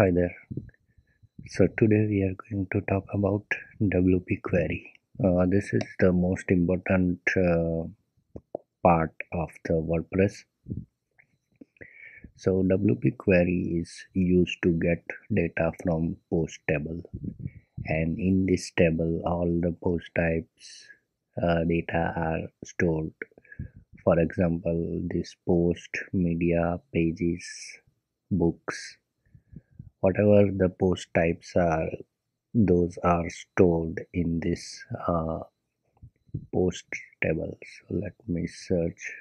Hi there. So today we are going to talk about WP query. Uh, this is the most important uh, part of the WordPress. So WP query is used to get data from post table and in this table all the post types uh, data are stored. For example, this post, media, pages, books whatever the post types are those are stored in this uh, post table. So let me search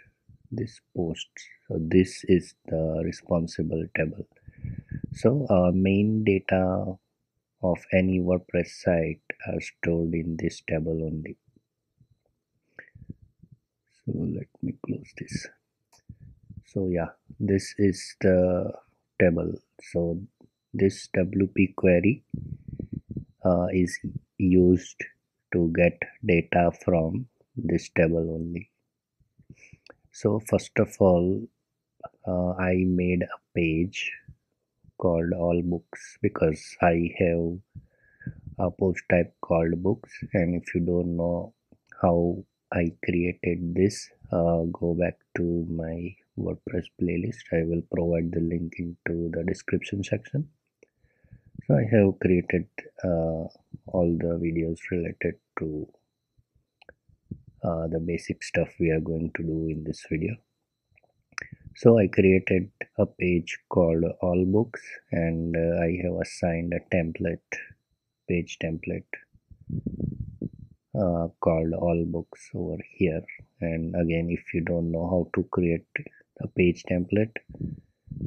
this post. So this is the responsible table. So uh, main data of any wordpress site are stored in this table only. So let me close this. So yeah this is the table. So this WP query uh, is used to get data from this table only. So first of all uh, I made a page called all books because I have a post type called books. And if you don't know how I created this uh, go back to my WordPress playlist. I will provide the link into the description section so I have created uh, all the videos related to uh, the basic stuff we are going to do in this video. So I created a page called all books and uh, I have assigned a template page template uh, called all books over here. And again if you don't know how to create a page template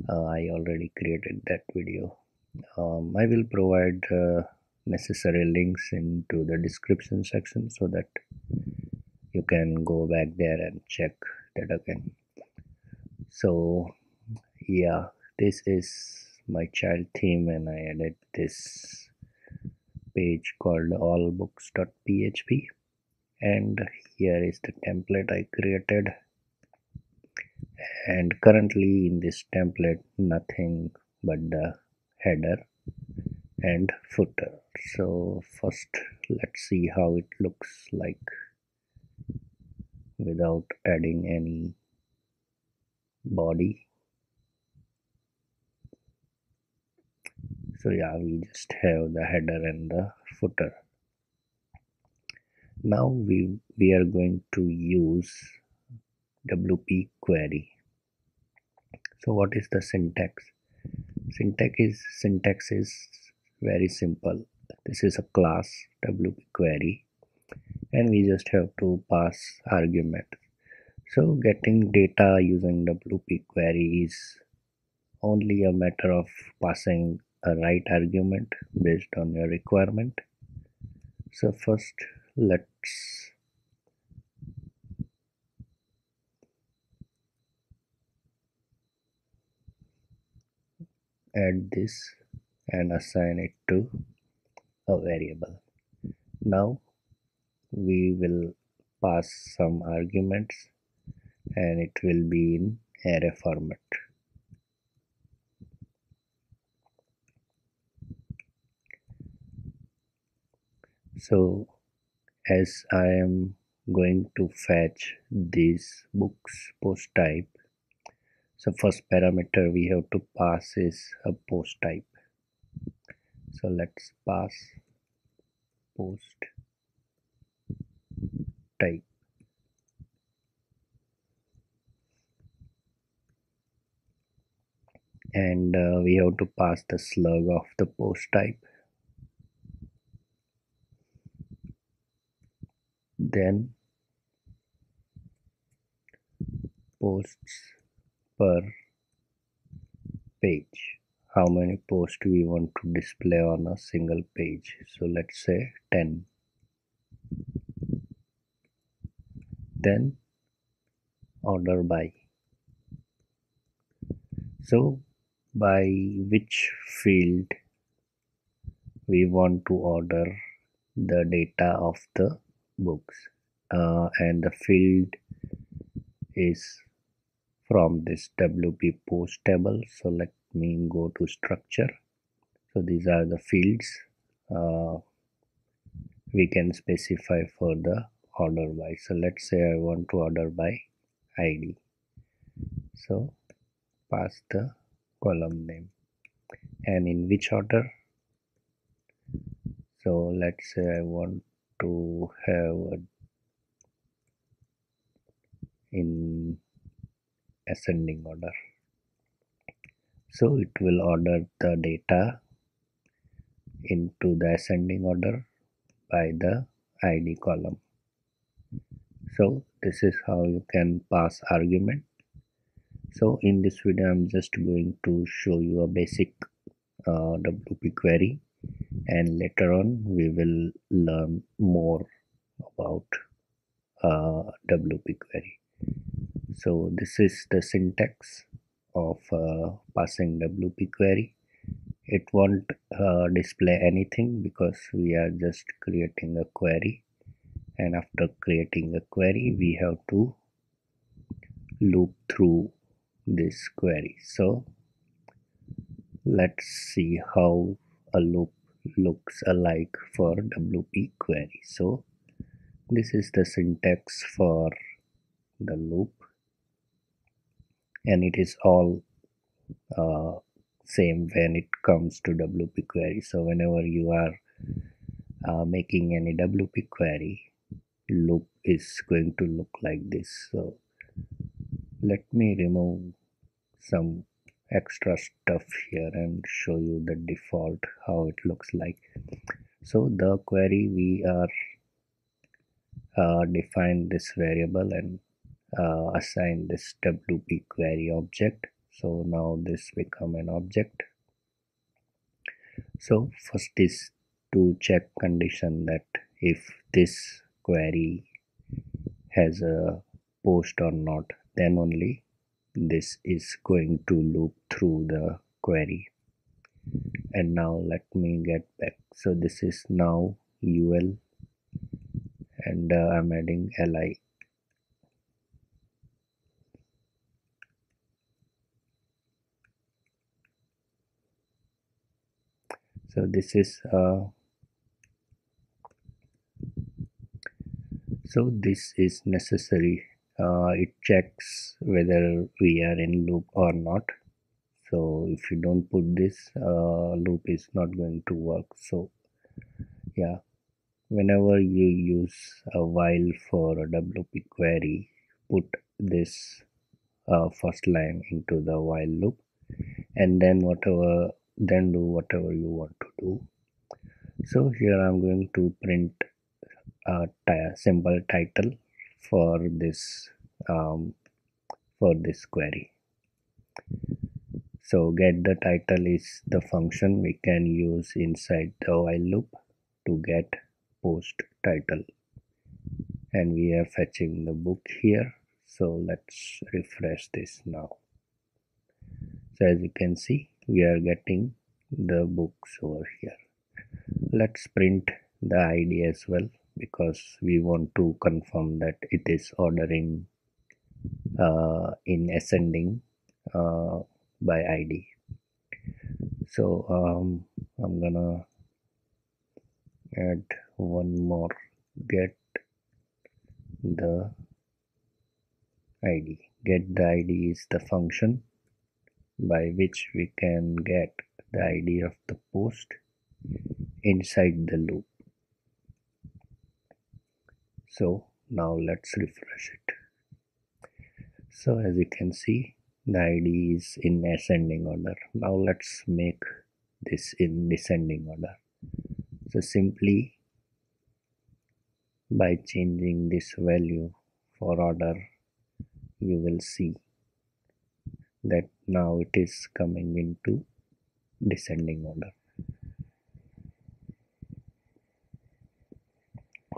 uh, I already created that video um, I will provide uh, necessary links into the description section so that you can go back there and check that again. So yeah this is my child theme and I added this page called allbooks.php and here is the template I created. And currently in this template nothing but the header and footer. So first let's see how it looks like without adding any body. So yeah we just have the header and the footer. Now we we are going to use wp query. So what is the syntax syntax is syntax is very simple. This is a class wp query and we just have to pass argument. So getting data using wp query is only a matter of passing a right argument based on your requirement. So first let's add this and assign it to a variable. Now we will pass some arguments and it will be in array format. So as I am going to fetch these books post type so first parameter we have to pass is a post type. So let's pass post type. And uh, we have to pass the slug of the post type. Then posts per page. How many posts we want to display on a single page? So let's say 10 then order by. So by which field we want to order the data of the books? Uh, and the field is from this WP post table. So let me go to structure. So these are the fields. Uh, we can specify for the order by. So let's say I want to order by ID so pass the column name. And in which order? So let's say I want to have a, in ascending order. So it will order the data into the ascending order by the id column. So this is how you can pass argument. So in this video i'm just going to show you a basic uh, wp query and later on we will learn more about uh, wp query so this is the syntax of uh, passing wp query. It won't uh, display anything because we are just creating a query. And after creating a query we have to loop through this query. So let's see how a loop looks alike for wp query. So this is the syntax for the loop and it is all uh, same when it comes to WP query. So whenever you are uh, making any WP query, loop is going to look like this. So let me remove some extra stuff here and show you the default how it looks like. So the query we are uh, define this variable and uh, assign this WP query object. So now this become an object. So first is to check condition that if this query has a post or not then only this is going to loop through the query. And now let me get back. So this is now ul and uh, i'm adding li so this is uh, so this is necessary. Uh, it checks whether we are in loop or not. So if you don't put this uh, loop is not going to work. So yeah. Whenever you use a while for a wp query put this uh, first line into the while loop. And then whatever then do whatever you want to do. So here i'm going to print a simple title for this um, for this query. So get the title is the function we can use inside the while loop to get post title. And we are fetching the book here. So let's refresh this now. So as you can see we are getting the books over here. Let's print the id as well because we want to confirm that it is ordering uh, in ascending uh, by id so um, i'm gonna add one more get the id get the id is the function by which we can get the ID of the post inside the loop. So now let's refresh it. So as you can see the ID is in ascending order. Now let's make this in descending order. So simply by changing this value for order you will see that now it is coming into descending order.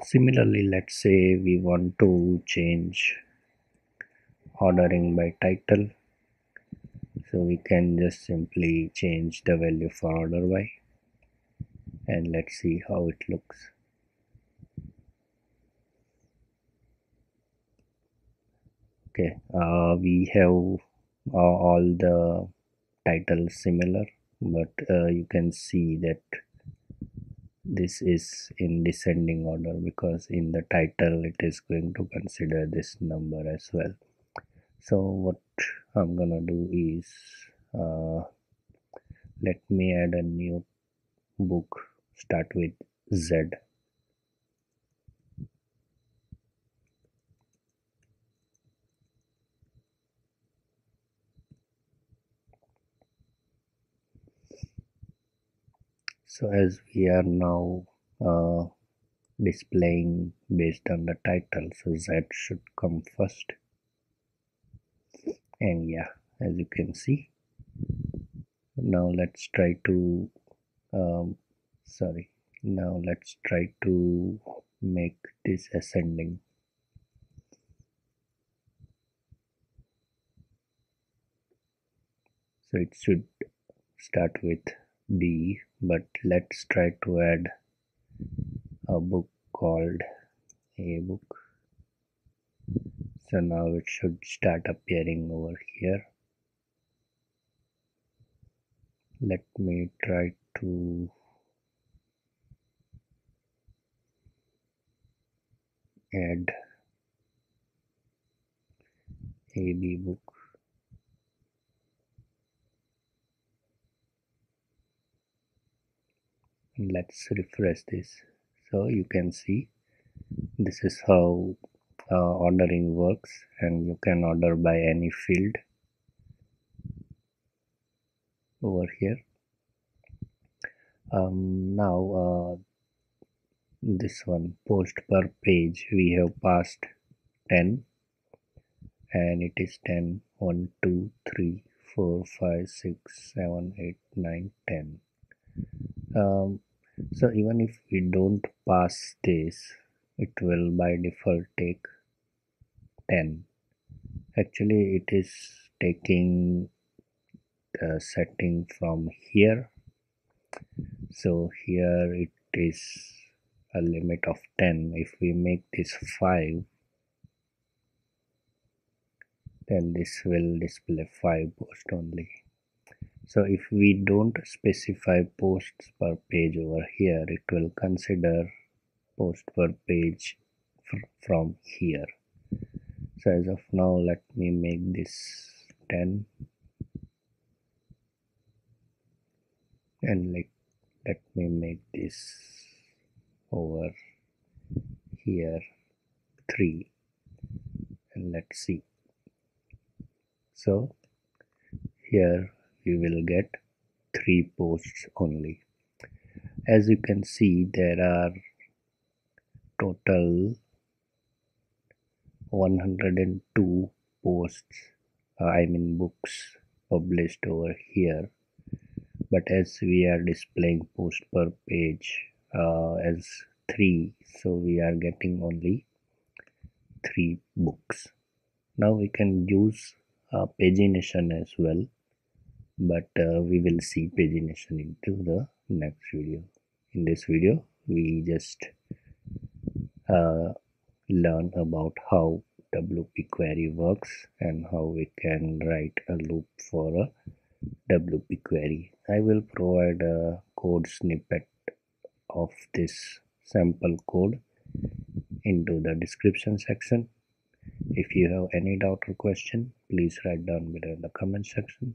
Similarly let's say we want to change ordering by title. So we can just simply change the value for order by and let's see how it looks. Okay uh, we have uh, all the titles similar but uh, you can see that this is in descending order because in the title it is going to consider this number as well. So what I'm gonna do is uh, let me add a new book start with Z so as we are now uh, displaying based on the title so z should come first. And yeah as you can see now let's try to um, sorry now let's try to make this ascending. So it should start with B but let's try to add a book called a book. So now it should start appearing over here. Let me try to add a B book let's refresh this. So you can see this is how uh, ordering works and you can order by any field. Over here. Um, now uh, this one post per page we have passed 10 and it is 10 1 2 3 4 5 6 7 8 9 10 um, so even if we don't pass this it will by default take 10 actually it is taking the setting from here. So here it is a limit of 10 if we make this 5 then this will display 5 post only so if we don't specify posts per page over here it will consider post per page fr from here. So as of now let me make this 10 and like let me make this over here 3 and let's see. So here you will get three posts only. As you can see there are total 102 posts uh, i mean books published over here. But as we are displaying post per page uh, as three so we are getting only three books. Now we can use uh, pagination as well but uh, we will see pagination into the next video in this video we just uh, learn about how WP query works and how we can write a loop for a WP query. I will provide a code snippet of this sample code into the description section. If you have any doubt or question, please write down below in the comment section.